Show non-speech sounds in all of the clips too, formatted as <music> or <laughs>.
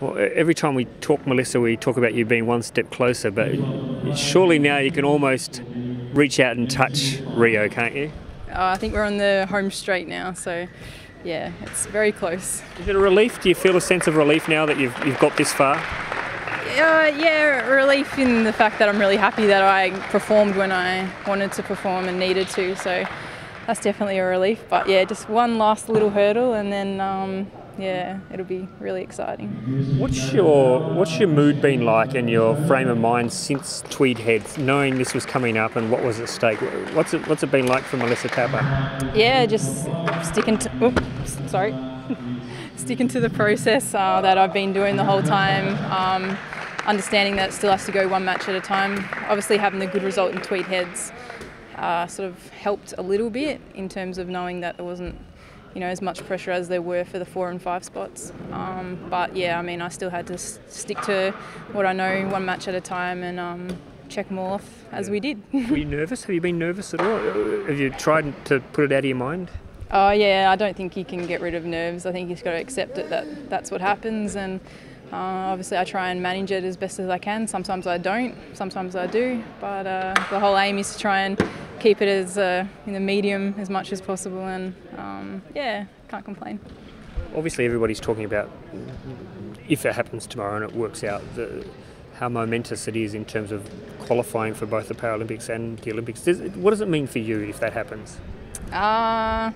Well, every time we talk, Melissa, we talk about you being one step closer, but surely now you can almost reach out and touch Rio, can't you? Uh, I think we're on the home straight now, so yeah, it's very close. Is it a relief? Do you feel a sense of relief now that you've, you've got this far? Uh, yeah, relief in the fact that I'm really happy that I performed when I wanted to perform and needed to, so that's definitely a relief. But yeah, just one last little hurdle and then um, yeah, it'll be really exciting. What's your What's your mood been like and your frame of mind since Tweed Heads, knowing this was coming up and what was at stake? What's it What's it been like for Melissa Tapper? Yeah, just sticking to. Oops, sorry. <laughs> sticking to the process uh, that I've been doing the whole time. Um, understanding that it still has to go one match at a time. Obviously, having the good result in Tweed Heads uh, sort of helped a little bit in terms of knowing that there wasn't you know, as much pressure as there were for the four and five spots. Um, but yeah, I mean, I still had to s- stick to what I know, one match at a time, and um, check them all off as we did. <laughs> Were you nervous? Have you been nervous at all? Have you tried to put it out of your mind? Oh yeah, I don't think you can get rid of nerves. I think you've got to accept it that that's what happens, and uh, obviously I try and manage it as best as I can. Sometimes I don't, sometimes I do, but uh, the whole aim is to try and keep it as uh, in the medium as much as possible, and um, yeah, can't complain. Obviously, everybody's talking about if it happens tomorrow and it works out, the, how momentous it is in terms of qualifying for both the Paralympics and the Olympics. Does, what does it mean for you if that happens? Uh,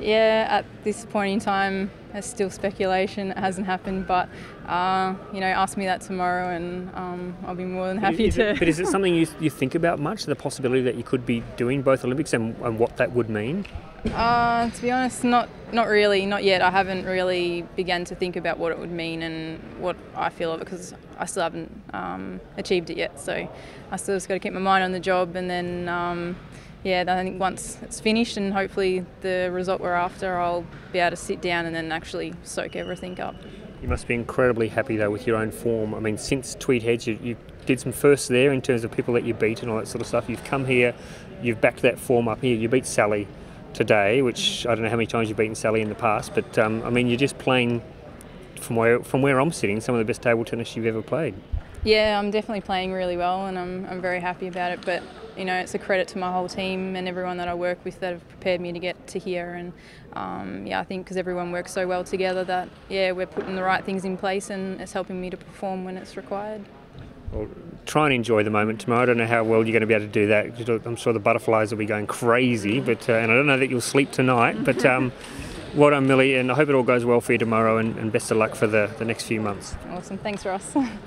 yeah, at this point in time, it's still speculation. It hasn't happened, but uh, you know, ask me that tomorrow, and um, I'll be more than happy is to. It, but is it <laughs> something you, you think about much? The possibility that you could be doing both Olympics and, and what that would mean? Uh, to be honest, not not really, not yet. I haven't really begun to think about what it would mean and what I feel of it because I still haven't um, achieved it yet. So I still just got to keep my mind on the job, and then um, yeah, I think once it's finished and hopefully the result we're after, I'll be able to sit down and then actually soak everything up. You must be incredibly happy though with your own form. I mean, since Tweed Heads, you, you did some firsts there in terms of people that you beat and all that sort of stuff. You've come here, you've backed that form up here. You beat Sally today, which I don't know how many times you've beaten Sally in the past, but um, I mean, you're just playing from where from where I'm sitting, some of the best table tennis you've ever played. Yeah, I'm definitely playing really well, and I'm I'm very happy about it. But you know, it's a credit to my whole team and everyone that I work with that have prepared me to get to here. And um, yeah, I think because everyone works so well together that yeah, we're putting the right things in place, and it's helping me to perform when it's required. Well, try and enjoy the moment tomorrow. I don't know how well you're going to be able to do that. I'm sure the butterflies will be going crazy, but uh, and I don't know that you'll sleep tonight. But <laughs> um, well done, Millie, and I hope it all goes well for you tomorrow, and, and best of luck for the, the next few months. Awesome, thanks, Ross. <laughs>